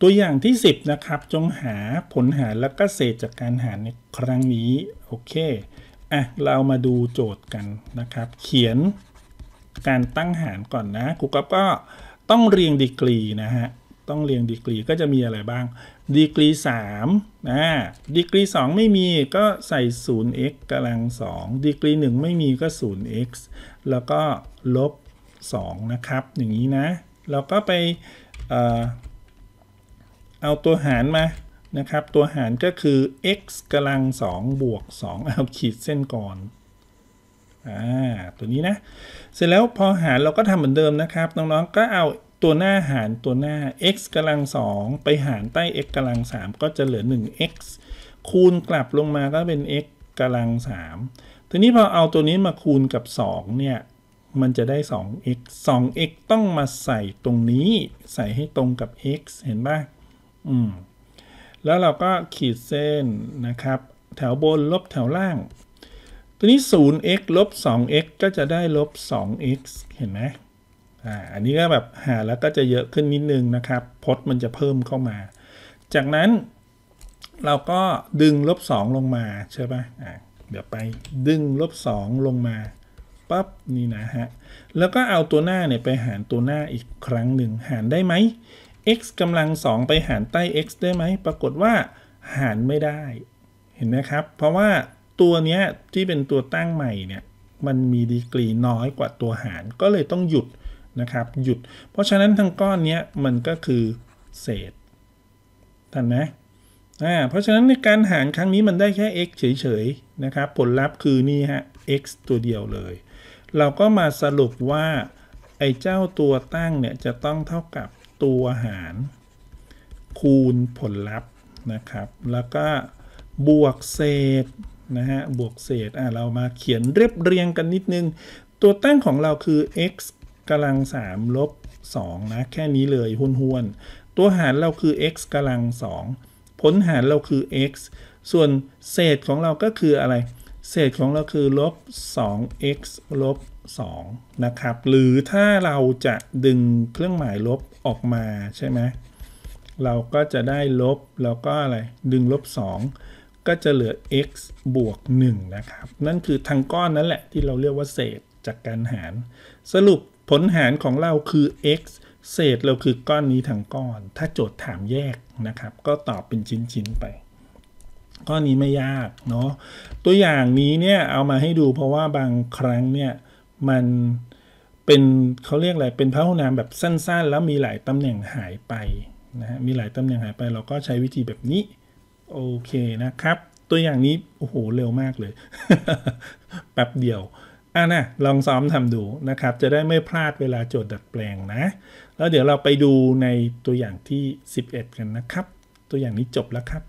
ตัวอย่างที่ 10 นะครับ จงหาผลหารแล้วก็เศษจากการหารในครั้งนี้ โอเค อะ เรามาดูโจทย์กันนะครับ เขียนการตั้งหารก่อนนะครูก๊อฟก็ต้องเรียงดีกรีนะฮะ ต้องเรียงดีกรีก็จะมีอะไรบ้าง ดีกรี3นะดีกรี 2 ไม่มีก็ใส่ 0x กำลัง 2 ดีกรี 1 ไม่มีก็ 0x แล้วก็ลบ 2 นะครับ อย่างนี้นะ เราก็ไปเเอาตัวหารมานะครับ ตัวหารก็คือ x กำลัง2บวก2เอาขีดเส้นก่อนอ่าตัวนี้นะ เสร็จแล้วพอหารเราก็ทำเหมือนเดิมนะครับ น้องๆก็เอาตัวหน้าหารตัวหน้า x กำลัง2ไปหารใต้ x กำลัง3ก็จะเหลือ 1x คูณกลับลงมาก็เป็น x กำลัง3ทีนี้พอเอาตัวนี้มาคูณกับ 2 เนี่ย มันจะได้ 2x 2x ต้องมาใส่ตรงนี้ ใส่ให้ตรงกับ x เห็นป่ะ อืมแล้วเราก็ขีดเส้นนะครับ แถวบนลบแถวล่าง ตัวนี้ 0x ลบ 2x ก็จะได้ลบ 2x เห็นไหมอ่าอันนี้ก็แบบหาแล้วก็จะเยอะขึ้นนิดนึงนะครับ พจน์มันจะเพิ่มเข้ามา จากนั้นเราก็ดึงลบ 2 ลงมาใช่ปะ่ะเดี๋ยวไปดึงลบ 2 ลงมาปั๊บนี่นะฮะ แล้วก็เอาตัวหน้าเนี่ยไปหารตัวหน้าอีกครั้งหนึ่งหารได้ไหม x กำลัง 2 ไปหารใต้ x ได้ไหม ปรากฏว่า หารไม่ได้ เห็นไหมครับ เพราะว่าตัวนี้ที่เป็นตัวตั้งใหม่เนี่ย มันมีดีกรีน้อยกว่าตัวหาร ก็เลยต้องหยุดนะครับ หยุด เพราะฉะนั้นทั้งก้อนนี้มันก็คือเศษ ทันนะอ่า เพราะฉะนั้นในการหารครั้งนี้มันได้แค่ x เฉยๆ นะครับ ผลลัพธ์คือนี่ฮะ x ตัวเดียวเลย เราก็มาสรุปว่าไอ้เจ้าตัวตั้งเนี่ยจะต้องเท่ากับ ตัวหาร คูณผลลัพธ์นะครับ แล้วก็บวกเศษนะฮะบวกเศษอะเรามาเขียนเรียบเรียงกันนิดนึง ตัวตั้งของเราคือ x กำลัง3ลบ2นะแค่นี้เลยห้วนตัวหารเราคือ x กำลัง2ผลหารเราคือ x ส่วนเศษของเราก็คืออะไร เศษของเราคือลบ 2x ลบ 2 นะครับ หรือถ้าเราจะดึงเครื่องหมายลบออกมาใช่ไหมเราก็จะได้ลบแล้วก็อะไร ดึงลบ 2 ก็จะเหลือ x บวก 1 นะครับ นั่นคือทางก้อนนั่นแหละที่เราเรียกว่าเศษจากการหาร สรุปผลหารของเราคือ x เศษเราคือก้อนนี้ทั้งก้อน ถ้าโจทย์ถามแยกนะครับ ก็ตอบเป็นชิ้น ๆ ไป ก้อนนี้ไม่ยากเนาะตัวอย่างนี้เนี่ยเอามาให้ดูเพราะว่าบางครั้งเนี่ยมันเป็นเขาเรียกอะไรเป็นพหุนามแบบสั้นๆ แล้วมีหลายตำแหน่งหายไปนะฮะมีหลายตำแหน่งหายไปเราก็ใช้วิธีแบบนี้โอเคนะครับ ตัวอย่างนี้โอ้โหเร็วมากเลยแป๊บเดียวอะนะลองซ้อมทำดูนะครับ จะได้ไม่พลาดเวลาโจทย์ดัดแปลงนะ แล้วเดี๋ยวเราไปดูในตัวอย่างที่ 11 กันนะครับ ตัวอย่างนี้จบแล้วครับ